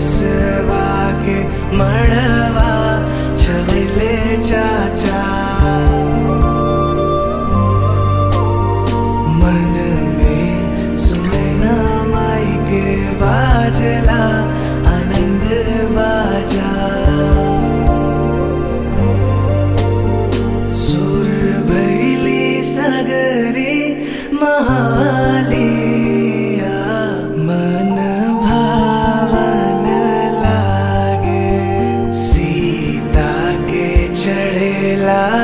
बसवा के मड़वा छबिले चाचा। मन में सुनना माई के बाजला love.